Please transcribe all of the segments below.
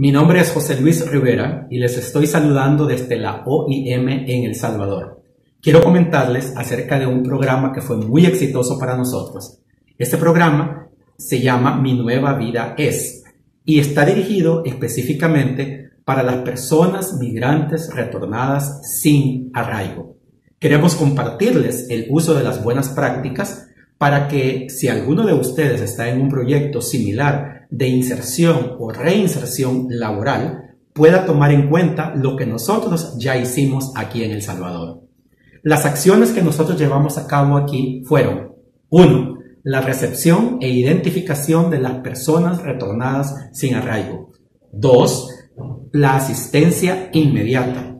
Mi nombre es José Luis Rivera y les estoy saludando desde la OIM en El Salvador. Quiero comentarles acerca de un programa que fue muy exitoso para nosotros. Este programa se llama Mi Nueva Vida Es y está dirigido específicamente para las personas migrantes retornadas sin arraigo. Queremos compartirles el uso de las buenas prácticas para que si alguno de ustedes está en un proyecto similar de inserción o reinserción laboral, pueda tomar en cuenta lo que nosotros ya hicimos aquí en El Salvador. Las acciones que nosotros llevamos a cabo aquí fueron 1. La recepción e identificación de las personas retornadas sin arraigo. 2. La asistencia inmediata.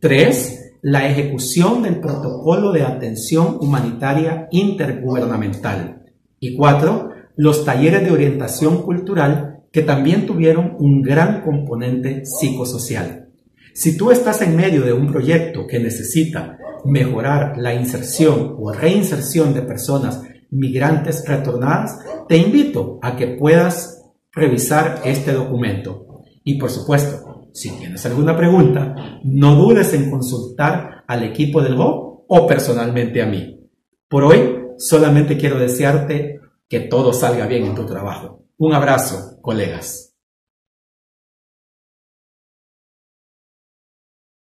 3 la ejecución del protocolo de atención humanitaria intergubernamental. Y cuatro, los talleres de orientación cultural que también tuvieron un gran componente psicosocial. Si tú estás en medio de un proyecto que necesita mejorar la inserción o reinserción de personas migrantes retornadas, te invito a que puedas revisar este documento. Y por supuesto, si tienes alguna pregunta, no dudes en consultar al equipo del GO o personalmente a mí. Por hoy, solamente quiero desearte que todo salga bien en tu trabajo. Un abrazo, colegas.